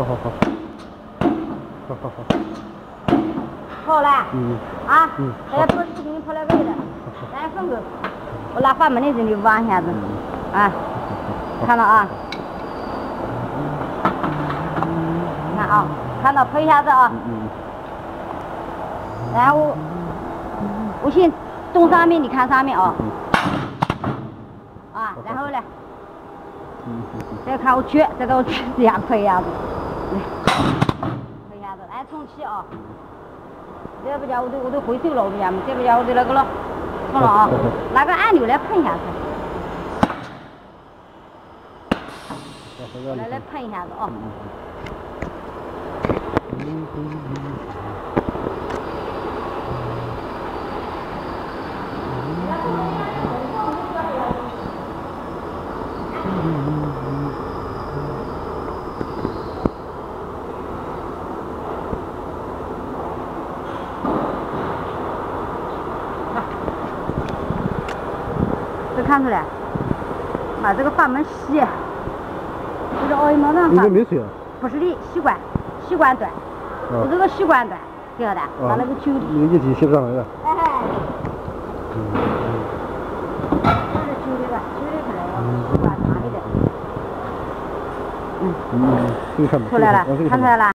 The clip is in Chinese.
好好。好好好好，好了。嗯。啊。嗯。大家多视频跑来喂的，来分个，我拿阀门的人就挖一下子，啊，看到啊。你看啊，看到推一下子啊。嗯。然后我先动上面，你看上面啊。啊，然后呢？再看我撅，再给我撅这样推一下子，推一下子，来充气啊！再不加我都我都回收了，我们家再不加我就那个了，好了啊！拿个按钮来碰一下子，来来碰一下子啊！这看出来，把这个阀门吸，这个奥利毛囊阀。应该没水啊。不是的，吸管，吸管短，我这个吸管短，晓得？把那个揪的。那个液体吸不上来了。哎。这是揪的吧？揪的出来了，吸管长一点。嗯。嗯，这个看不出来了，看出来了。